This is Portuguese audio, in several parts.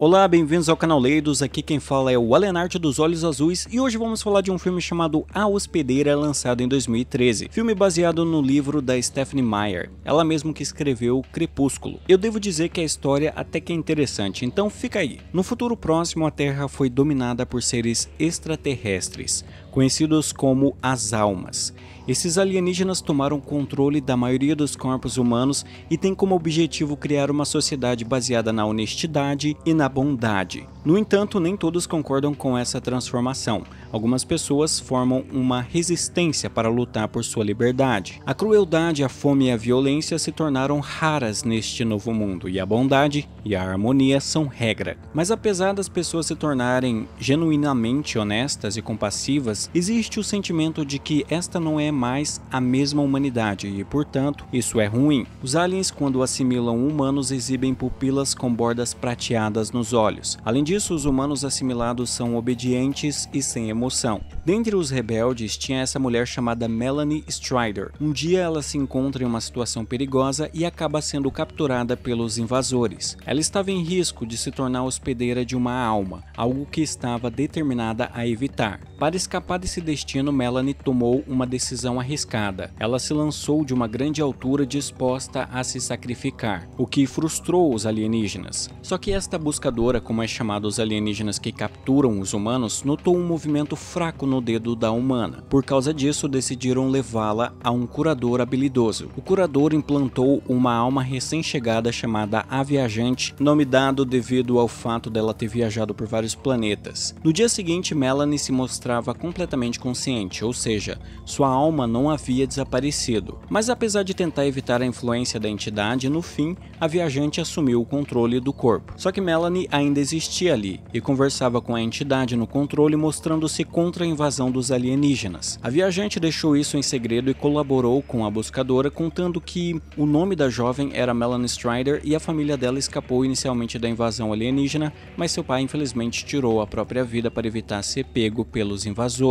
Olá, bem-vindos ao canal Leidos, aqui quem fala é o Alenarte dos Olhos Azuis e hoje vamos falar de um filme chamado A Hospedeira, lançado em 2013. Filme baseado no livro da Stephanie Meyer, ela mesma que escreveu Crepúsculo. Eu devo dizer que a história até que é interessante, então fica aí. No futuro próximo, a Terra foi dominada por seres extraterrestres, conhecidos como as Almas. Esses alienígenas tomaram controle da maioria dos corpos humanos e têm como objetivo criar uma sociedade baseada na honestidade e na bondade. No entanto, nem todos concordam com essa transformação. Algumas pessoas formam uma resistência para lutar por sua liberdade. A crueldade, a fome e a violência se tornaram raras neste novo mundo, e a bondade e a harmonia são regra. Mas apesar das pessoas se tornarem genuinamente honestas e compassivas, existe o sentimento de que esta não é mais a mesma humanidade e, portanto, isso é ruim. Os aliens, quando assimilam humanos, exibem pupilas com bordas prateadas nos olhos. Além disso, os humanos assimilados são obedientes e sem emoção. Dentre os rebeldes tinha essa mulher chamada Melanie Strider. Um dia ela se encontra em uma situação perigosa e acaba sendo capturada pelos invasores. Ela estava em risco de se tornar hospedeira de uma alma, algo que estava determinada a evitar. Para escapar desse destino, Melanie tomou uma decisão arriscada. Ela se lançou de uma grande altura disposta a se sacrificar, o que frustrou os alienígenas. Só que esta buscadora, como é chamado os alienígenas que capturam os humanos, notou um movimento fraco no dedo da humana. Por causa disso, decidiram levá-la a um curador habilidoso. O curador implantou uma alma recém-chegada chamada A Viajante, nome dado devido ao fato dela ter viajado por vários planetas. No dia seguinte, Melanie se mostrava completamente consciente, ou seja, sua alma não havia desaparecido. Mas apesar de tentar evitar a influência da entidade, no fim, a viajante assumiu o controle do corpo. Só que Melanie ainda existia ali e conversava com a entidade no controle, mostrando-se contra a invasão dos alienígenas. A viajante deixou isso em segredo e colaborou com a buscadora, contando que o nome da jovem era Melanie Strider e a família dela escapou inicialmente da invasão alienígena, mas seu pai infelizmente tirou a própria vida para evitar ser pego pelos invasores.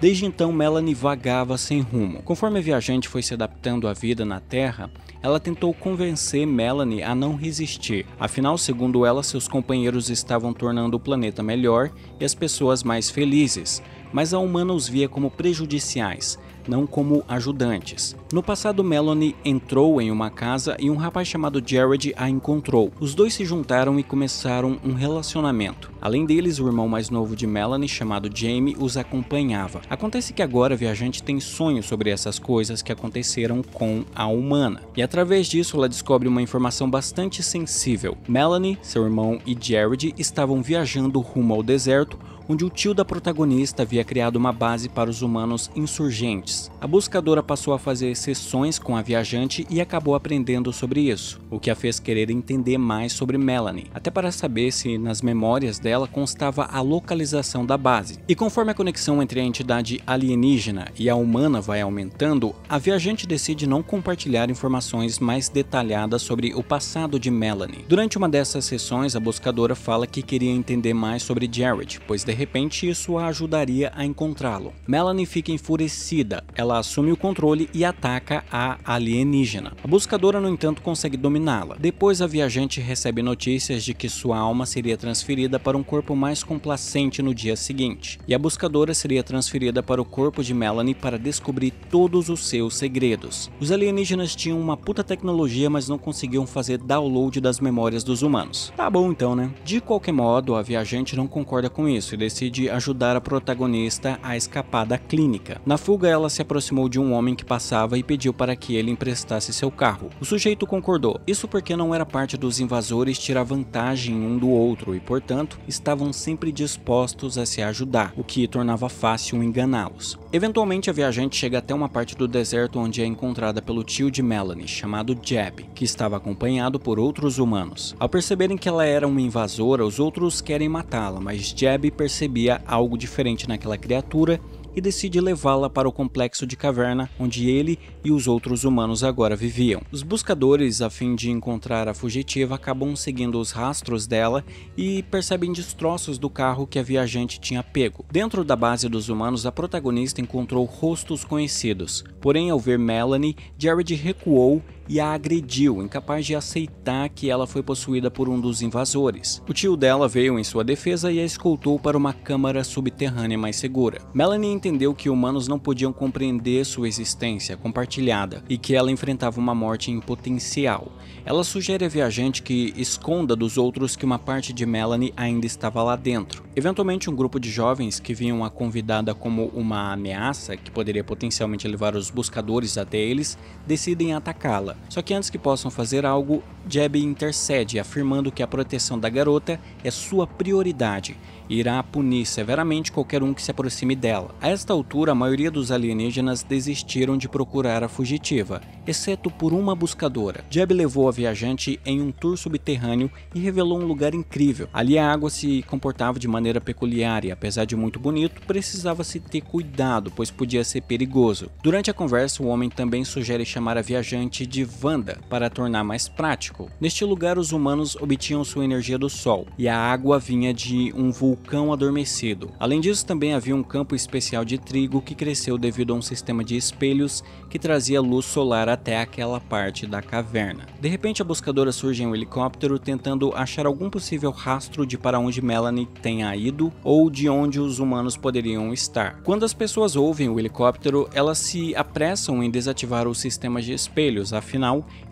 Desde então, Melanie vagava sem rumo. Conforme a viajante foi se adaptando à vida na Terra, ela tentou convencer Melanie a não resistir. Afinal, segundo ela, seus companheiros estavam tornando o planeta melhor e as pessoas mais felizes, mas a humana os via como prejudiciais não como ajudantes. No passado, Melanie entrou em uma casa e um rapaz chamado Jared a encontrou. Os dois se juntaram e começaram um relacionamento. Além deles, o irmão mais novo de Melanie, chamado Jamie, os acompanhava. Acontece que agora a viajante tem sonhos sobre essas coisas que aconteceram com a humana, e através disso ela descobre uma informação bastante sensível. Melanie, seu irmão e Jared estavam viajando rumo ao deserto onde o tio da protagonista havia criado uma base para os humanos insurgentes. A buscadora passou a fazer sessões com a viajante e acabou aprendendo sobre isso, o que a fez querer entender mais sobre Melanie, até para saber se nas memórias dela constava a localização da base. E conforme a conexão entre a entidade alienígena e a humana vai aumentando, a viajante decide não compartilhar informações mais detalhadas sobre o passado de Melanie. Durante uma dessas sessões, a buscadora fala que queria entender mais sobre Jared, pois de repente isso a ajudaria a encontrá-lo. Melanie fica enfurecida, ela assume o controle e ataca a alienígena. A buscadora, no entanto, consegue dominá-la. Depois, a viajante recebe notícias de que sua alma seria transferida para um corpo mais complacente no dia seguinte, e a buscadora seria transferida para o corpo de Melanie para descobrir todos os seus segredos. Os alienígenas tinham uma puta tecnologia, mas não conseguiam fazer download das memórias dos humanos. Tá bom então, né? De qualquer modo, a viajante não concorda com isso e decide ajudar a protagonista a escapar da clínica. Na fuga, ela se aproximou de um homem que passava e pediu para que ele emprestasse seu carro. O sujeito concordou, isso porque não era parte dos invasores tirar vantagem um do outro e, portanto, estavam sempre dispostos a se ajudar, o que tornava fácil enganá-los. Eventualmente, a viajante chega até uma parte do deserto onde é encontrada pelo tio de Melanie, chamado Jeb, que estava acompanhado por outros humanos. Ao perceberem que ela era uma invasora, os outros querem matá-la, mas Jeb percebe percebia algo diferente naquela criatura e decide levá-la para o complexo de caverna onde ele e os outros humanos agora viviam. Os buscadores, a fim de encontrar a fugitiva, acabam seguindo os rastros dela e percebem destroços do carro que a viajante tinha pego. Dentro da base dos humanos, a protagonista encontrou rostos conhecidos, porém, ao ver Melanie, Jared recuou e a agrediu, incapaz de aceitar que ela foi possuída por um dos invasores. O tio dela veio em sua defesa e a escoltou para uma câmara subterrânea mais segura. Melanie entendeu que humanos não podiam compreender sua existência compartilhada e que ela enfrentava uma morte em potencial. Ela sugere a viajante que esconda dos outros que uma parte de Melanie ainda estava lá dentro. Eventualmente, um grupo de jovens que viam a convidada como uma ameaça que poderia potencialmente levar os buscadores até eles decidem atacá-la. Só que antes que possam fazer algo, Jeb intercede, afirmando que a proteção da garota é sua prioridade e irá punir severamente qualquer um que se aproxime dela. A esta altura, a maioria dos alienígenas desistiram de procurar a fugitiva, exceto por uma buscadora. Jeb levou a viajante em um tour subterrâneo e revelou um lugar incrível. Ali a água se comportava de maneira peculiar e, apesar de muito bonito, precisava se ter cuidado, pois podia ser perigoso. Durante a conversa, o homem também sugere chamar a viajante de Wanda para tornar mais prático. Neste lugar, os humanos obtinham sua energia do sol e a água vinha de um vulcão vulcão adormecido. Além disso, também havia um campo especial de trigo que cresceu devido a um sistema de espelhos que trazia luz solar até aquela parte da caverna. De repente, a buscadora surge em um helicóptero tentando achar algum possível rastro de para onde Melanie tenha ido ou de onde os humanos poderiam estar. Quando as pessoas ouvem o helicóptero, elas se apressam em desativar os sistemas de espelhos, afinal,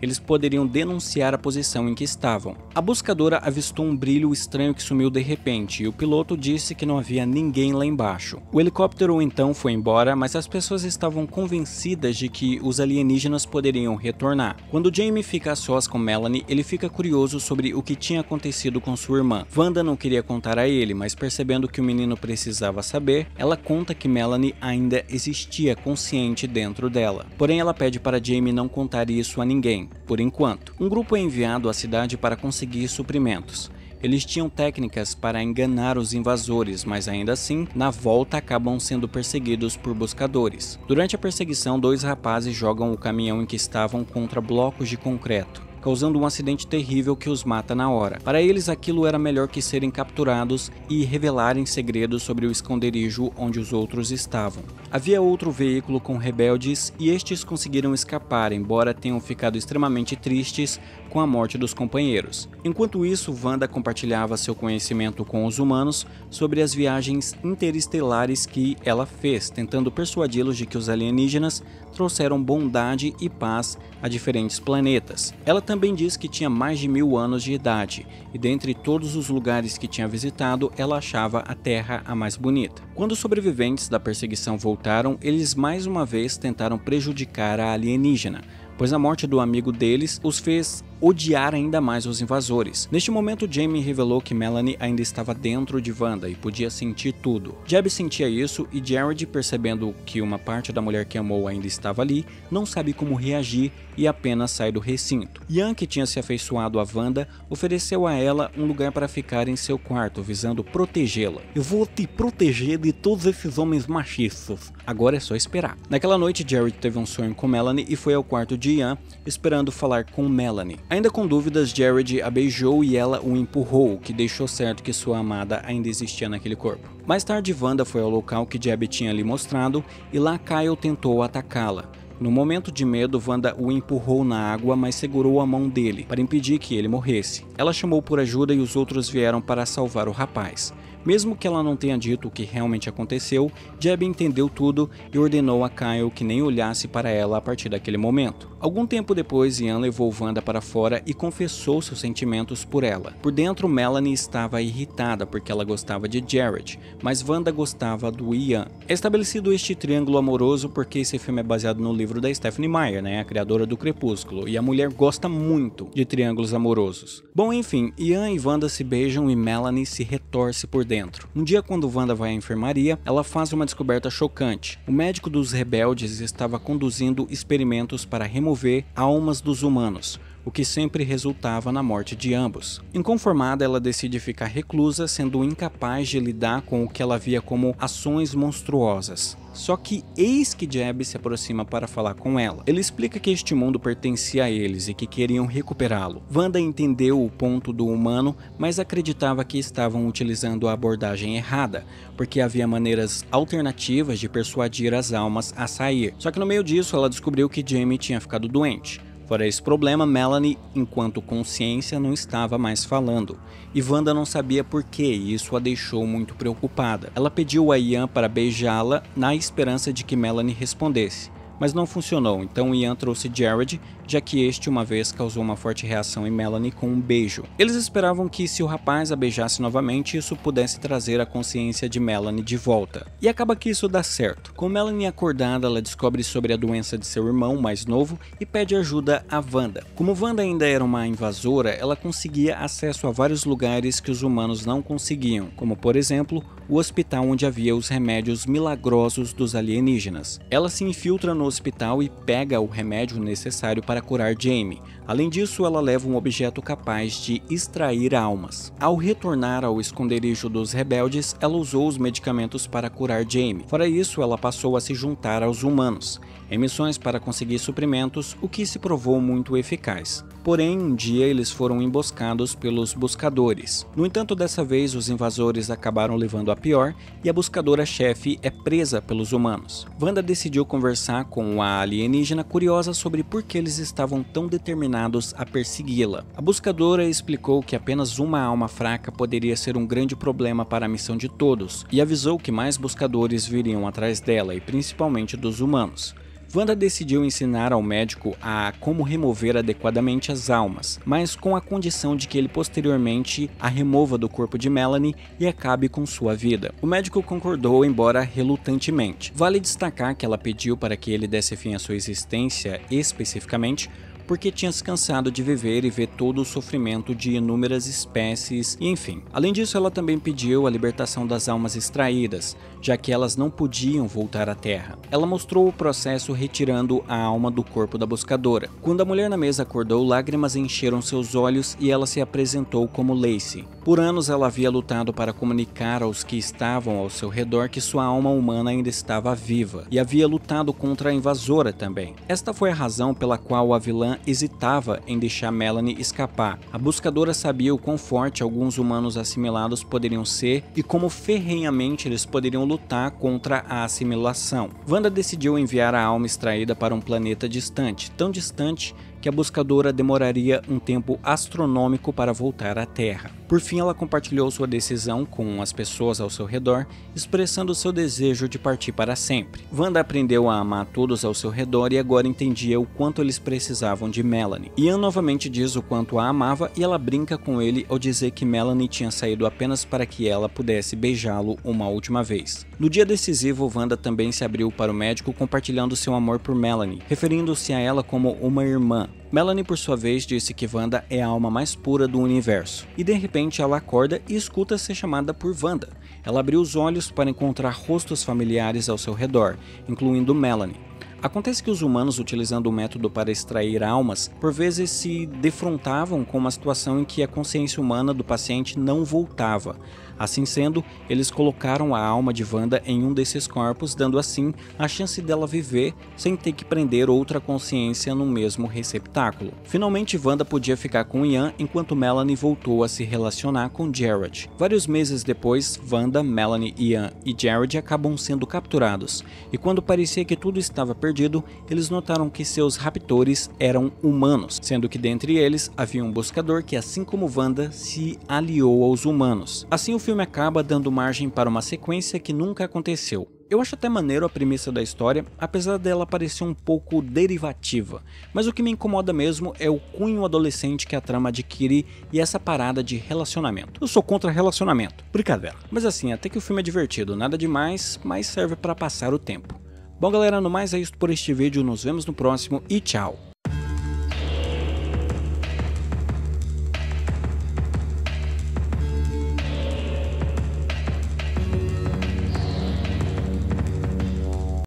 eles poderiam denunciar a posição em que estavam. A buscadora avistou um brilho estranho que sumiu de repente e o piloto piloto disse que não havia ninguém lá embaixo. O helicóptero então foi embora, mas as pessoas estavam convencidas de que os alienígenas poderiam retornar. Quando Jamie fica a sós com Melanie, ele fica curioso sobre o que tinha acontecido com sua irmã. Wanda não queria contar a ele, mas percebendo que o menino precisava saber, ela conta que Melanie ainda existia consciente dentro dela. Porém, ela pede para Jamie não contar isso a ninguém, por enquanto. Um grupo é enviado à cidade para conseguir suprimentos. Eles tinham técnicas para enganar os invasores, mas ainda assim, na volta acabam sendo perseguidos por buscadores. Durante a perseguição, dois rapazes jogam o caminhão em que estavam contra blocos de concreto causando um acidente terrível que os mata na hora. Para eles, aquilo era melhor que serem capturados e revelarem segredos sobre o esconderijo onde os outros estavam. Havia outro veículo com rebeldes e estes conseguiram escapar, embora tenham ficado extremamente tristes com a morte dos companheiros. Enquanto isso, Wanda compartilhava seu conhecimento com os humanos sobre as viagens interestelares que ela fez, tentando persuadi-los de que os alienígenas trouxeram bondade e paz a diferentes planetas. Ela também diz que tinha mais de mil anos de idade e, dentre todos os lugares que tinha visitado, ela achava a Terra a mais bonita. Quando os sobreviventes da perseguição voltaram, eles mais uma vez tentaram prejudicar a alienígena, pois a morte do amigo deles os fez odiar ainda mais os invasores. Neste momento, Jamie revelou que Melanie ainda estava dentro de Wanda e podia sentir tudo. Jeb sentia isso e Jared, percebendo que uma parte da mulher que amou ainda estava ali, não sabe como reagir e apenas sai do recinto. Ian, que tinha se afeiçoado a Wanda, ofereceu a ela um lugar para ficar em seu quarto, visando protegê-la. Eu vou te proteger de todos esses homens machistas. Agora é só esperar. Naquela noite, Jared teve um sonho com Melanie e foi ao quarto de Ian, esperando falar com Melanie. Ainda com dúvidas, Jared a beijou e ela o empurrou, o que deixou certo que sua amada ainda existia naquele corpo. Mais tarde, Wanda foi ao local que Jeb tinha lhe mostrado e lá Kyle tentou atacá-la. No momento de medo, Wanda o empurrou na água, mas segurou a mão dele para impedir que ele morresse. Ela chamou por ajuda e os outros vieram para salvar o rapaz. Mesmo que ela não tenha dito o que realmente aconteceu, Jeb entendeu tudo e ordenou a Kyle que nem olhasse para ela a partir daquele momento. Algum tempo depois, Ian levou Wanda para fora e confessou seus sentimentos por ela. Por dentro, Melanie estava irritada porque ela gostava de Jared, mas Wanda gostava do Ian. É estabelecido este triângulo amoroso porque esse filme é baseado no livro da Stephanie Meyer, né, a criadora do Crepúsculo, e a mulher gosta muito de triângulos amorosos. Bom, enfim, Ian e Wanda se beijam e Melanie se retorce por dentro dentro. Um dia, quando Wanda vai à enfermaria, ela faz uma descoberta chocante. O médico dos rebeldes estava conduzindo experimentos para remover almas dos humanos, o que sempre resultava na morte de ambos. Inconformada, ela decide ficar reclusa, sendo incapaz de lidar com o que ela via como ações monstruosas. Só que eis que Jeb se aproxima para falar com ela. Ele explica que este mundo pertencia a eles e que queriam recuperá-lo. Wanda entendeu o ponto do humano, mas acreditava que estavam utilizando a abordagem errada, porque havia maneiras alternativas de persuadir as almas a sair. Só que no meio disso ela descobriu que Jamie tinha ficado doente. Fora esse problema, Melanie, enquanto consciência, não estava mais falando, e Wanda não sabia por que e isso a deixou muito preocupada. Ela pediu a Ian para beijá-la na esperança de que Melanie respondesse, mas não funcionou, então Ian trouxe Jared, já que este uma vez causou uma forte reação em Melanie com um beijo. Eles esperavam que se o rapaz a beijasse novamente, isso pudesse trazer a consciência de Melanie de volta. E acaba que isso dá certo. Com Melanie acordada, ela descobre sobre a doença de seu irmão mais novo e pede ajuda a Wanda. Como Wanda ainda era uma invasora, ela conseguia acesso a vários lugares que os humanos não conseguiam, como por exemplo, o hospital onde havia os remédios milagrosos dos alienígenas. Ela se infiltra no hospital e pega o remédio necessário para curar Jamie. Além disso, ela leva um objeto capaz de extrair almas. Ao retornar ao esconderijo dos rebeldes, ela usou os medicamentos para curar Jamie. Fora isso, ela passou a se juntar aos humanos, em missões para conseguir suprimentos, o que se provou muito eficaz. Porém, um dia eles foram emboscados pelos buscadores. No entanto, dessa vez os invasores acabaram levando a pior e a buscadora-chefe é presa pelos humanos. Wanda decidiu conversar com a alienígena curiosa sobre por que eles estavam tão determinados a persegui-la. A buscadora explicou que apenas uma alma fraca poderia ser um grande problema para a missão de todos e avisou que mais buscadores viriam atrás dela e principalmente dos humanos. Wanda decidiu ensinar ao médico a como remover adequadamente as almas, mas com a condição de que ele posteriormente a remova do corpo de Melanie e acabe com sua vida. O médico concordou, embora relutantemente. Vale destacar que ela pediu para que ele desse fim à sua existência especificamente porque tinha se cansado de viver e ver todo o sofrimento de inúmeras espécies e enfim. Além disso, ela também pediu a libertação das almas extraídas, já que elas não podiam voltar à Terra. Ela mostrou o processo retirando a alma do corpo da buscadora. Quando a mulher na mesa acordou, lágrimas encheram seus olhos e ela se apresentou como Lacey. Por anos ela havia lutado para comunicar aos que estavam ao seu redor que sua alma humana ainda estava viva e havia lutado contra a invasora também. Esta foi a razão pela qual a vilã hesitava em deixar Melanie escapar. A buscadora sabia o quão forte alguns humanos assimilados poderiam ser e como ferrenhamente eles poderiam lutar contra a assimilação. Wanda decidiu enviar a alma extraída para um planeta distante, tão distante que a buscadora demoraria um tempo astronômico para voltar à Terra. Por fim, ela compartilhou sua decisão com as pessoas ao seu redor, expressando seu desejo de partir para sempre. Wanda aprendeu a amar todos ao seu redor e agora entendia o quanto eles precisavam de Melanie. Ian novamente diz o quanto a amava e ela brinca com ele ao dizer que Melanie tinha saído apenas para que ela pudesse beijá-lo uma última vez. No dia decisivo, Wanda também se abriu para o médico compartilhando seu amor por Melanie, referindo-se a ela como uma irmã, Melanie, por sua vez, disse que Wanda é a alma mais pura do universo, e de repente ela acorda e escuta ser chamada por Wanda. Ela abriu os olhos para encontrar rostos familiares ao seu redor, incluindo Melanie. Acontece que os humanos, utilizando o método para extrair almas, por vezes se defrontavam com uma situação em que a consciência humana do paciente não voltava. Assim sendo, eles colocaram a alma de Wanda em um desses corpos, dando assim a chance dela viver sem ter que prender outra consciência no mesmo receptáculo. Finalmente, Wanda podia ficar com Ian enquanto Melanie voltou a se relacionar com Jared. Vários meses depois, Wanda, Melanie, Ian e Jared acabam sendo capturados, e quando parecia que tudo estava perdido, eles notaram que seus raptores eram humanos, sendo que dentre eles havia um buscador que, assim como Wanda, se aliou aos humanos. Assim, o filme acaba dando margem para uma sequência que nunca aconteceu. Eu acho até maneiro a premissa da história, apesar dela parecer um pouco derivativa, mas o que me incomoda mesmo é o cunho adolescente que a trama adquire e essa parada de relacionamento. Eu sou contra relacionamento, brincadeira. Mas assim, até que o filme é divertido, nada demais, mas serve para passar o tempo. Bom galera, no mais é isso por este vídeo, nos vemos no próximo e tchau!